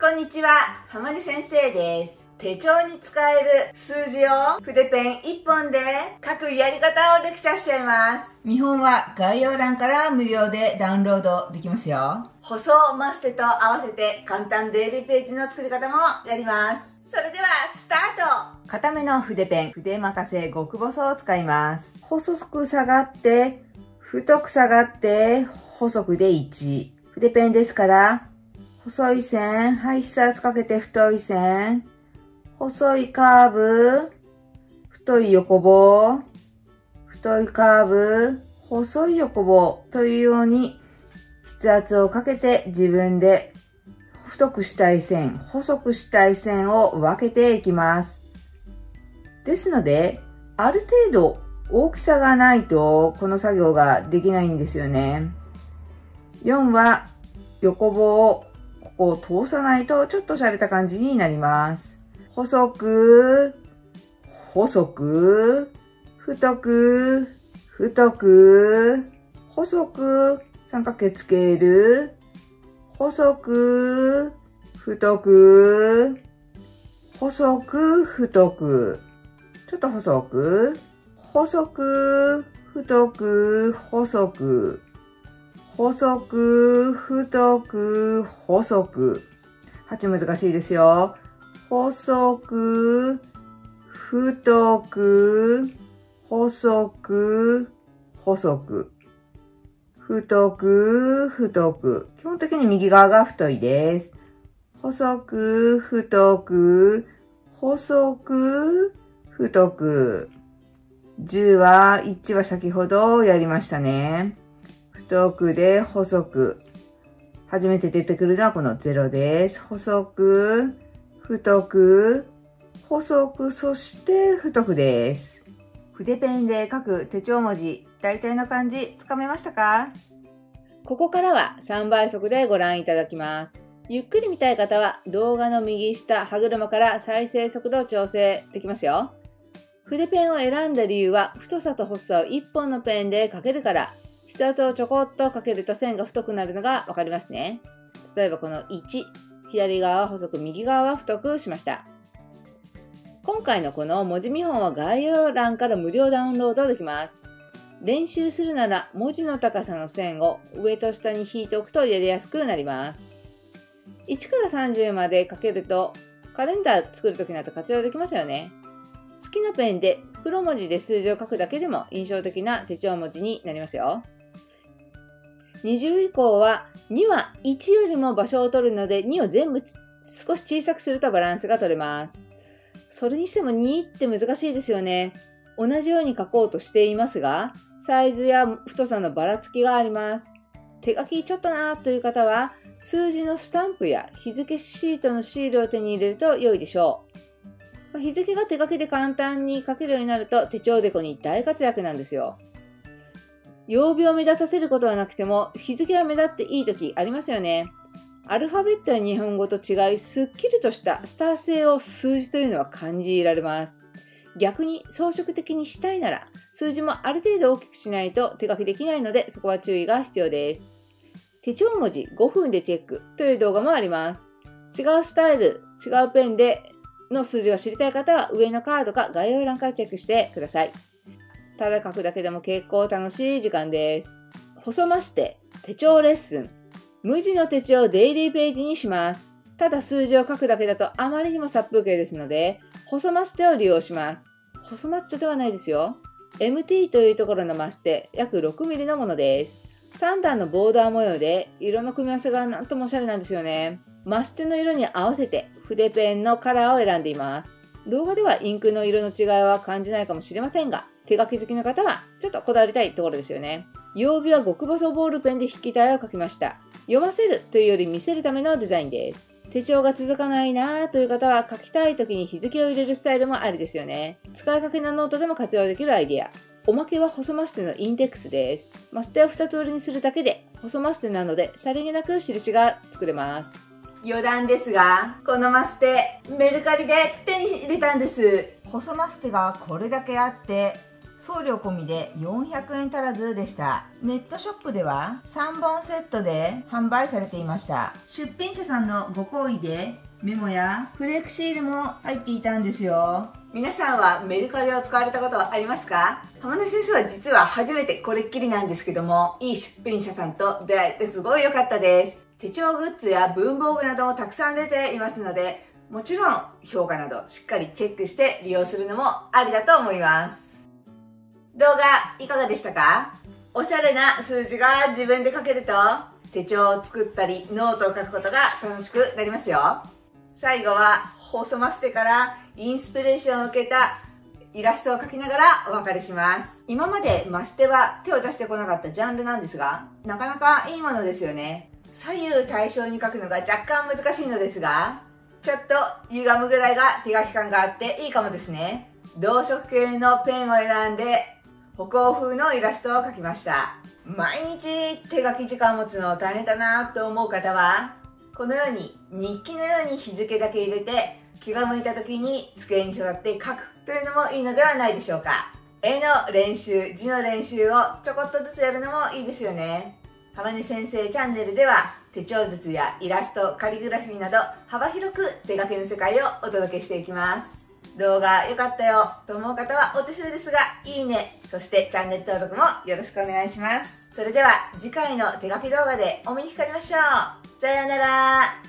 こんにちは、浜根先生です。手帳に使える数字を筆ペン1本で書くやり方をレクチャーしちゃいます。見本は概要欄から無料でダウンロードできますよ。舗装マステと合わせて簡単デイリーページの作り方もやります。それではスタート固めの筆ペン、筆任せ極細を使います。細く下がって、太く下がって、細くで1。筆ペンですから、細い線、はい、筆圧かけて太い線、細いカーブ、太い横棒、太いカーブ、細い横棒というように筆圧をかけて自分で太くしたい線、細くしたい線を分けていきます。ですので、ある程度大きさがないとこの作業ができないんですよね。4は横棒をここを通さないとちょっと洒落た感じになります。細く、細く、太く、太く、細く、三角形つける、細く、太く、細く、太く、ちょっと細く、細く、太く、細く、細く、太く、細く。8難しいですよ。細く、太く、細く、細く。太く、太く。基本的に右側が太いです。細く、太く、細く、太く。10は、1は先ほどやりましたね。太くで細く。初めて出てくるのはこの0です。細く、太く、細く、そして太くです。筆ペンで書く手帳文字、大体の漢字、つかめましたか？ここからは3倍速でご覧いただきます。ゆっくり見たい方は動画の右下歯車から再生速度を調整できますよ。筆ペンを選んだ理由は太さと細さを1本のペンで書けるから筆圧をちょこっとかけると線が太くなるのがわかりますね。例えばこの1、左側は細く右側は太くしました。今回のこの文字見本は概要欄から無料ダウンロードできます。練習するなら文字の高さの線を上と下に引いておくとやりやすくなります。1から30まで書けるとカレンダー作るときなど活用できますよね。好きなペンで黒文字で数字を書くだけでも印象的な手帳文字になりますよ。20以降は2は1よりも場所を取るので2を全部少し小さくするとバランスが取れます。それにしても2って難しいですよね。同じように書こうとしていますが、サイズや太さのばらつきがあります。手書きちょっとなーという方は、数字のスタンプや日付シートのシールを手に入れると良いでしょう。日付が手書きで簡単に書けるようになると手帳デコに大活躍なんですよ。曜日を目立たせることはなくても、日付は目立っていい時ありますよね。アルファベットや日本語と違い、すっきりとしたスター性を数字というのは感じられます。逆に装飾的にしたいなら、数字もある程度大きくしないと手書きできないので、そこは注意が必要です。手帳文字5分でチェックという動画もあります。違うスタイル、違うペンでの数字が知りたい方は上のカードか概要欄からチェックしてください。ただ書くだけでも結構楽しい時間です。細まして手帳レッスン。無地の手帳をデイリーページにします。ただ数字を書くだけだとあまりにも殺風景ですので、細マステを利用します。細マッチョではないですよ。MT というところのマステ、約 6mm のものです。3段のボーダー模様で、色の組み合わせがなんともおしゃれなんですよね。マステの色に合わせて筆ペンのカラーを選んでいます。動画ではインクの色の違いは感じないかもしれませんが、手書き好きの方はちょっとこだわりたいところですよね。曜日は極細ボールペンで筆記体を書きました。読ませるというより見せるためのデザインです。手帳が続かないなという方は書きたい時に日付を入れるスタイルもありですよね。使いかけのノートでも活用できるアイデア。おまけは細マステのインデックスです。マステを2通りにするだけで細マステなのでさりげなく印が作れます。余談ですが、このマステ、メルカリで手に入れたんです。細マステがこれだけあって、送料込みで400円足らずでした。ネットショップでは3本セットで販売されていました。出品者さんのご好意でメモやフレークシールも入っていたんですよ。皆さんはメルカリを使われたことはありますか？浜根先生は実は初めてこれっきりなんですけどもいい出品者さんと出会えてすごい良かったです手帳グッズや文房具などもたくさん出ていますのでもちろん評価などしっかりチェックして利用するのもありだと思います動画いかがでしたか？おしゃれな数字が自分で書けると手帳を作ったりノートを書くことが楽しくなりますよ最後は細マステからインスピレーションを受けたイラストを描きながらお別れします。今までマステは手を出してこなかったジャンルなんですが、なかなかいいものですよね。左右対称に書くのが若干難しいのですが、ちょっと歪むぐらいが手書き感があっていいかもですね。同色系のペンを選んで、歩行風のイラストを描きました。毎日手書き時間を持つの大変だなと思う方は、このように日記のように日付だけ入れて気が向いた時に机に座って書くというのもいいのではないでしょうか。絵の練習、字の練習をちょこっとずつやるのもいいですよね。浜根先生チャンネルでは手帳術やイラスト、カリグラフィーなど幅広く手書きの世界をお届けしていきます。動画良かったよと思う方はお手数ですが、いいね、そしてチャンネル登録もよろしくお願いします。それでは次回の手書き動画でお目にかかりましょう。さようなら。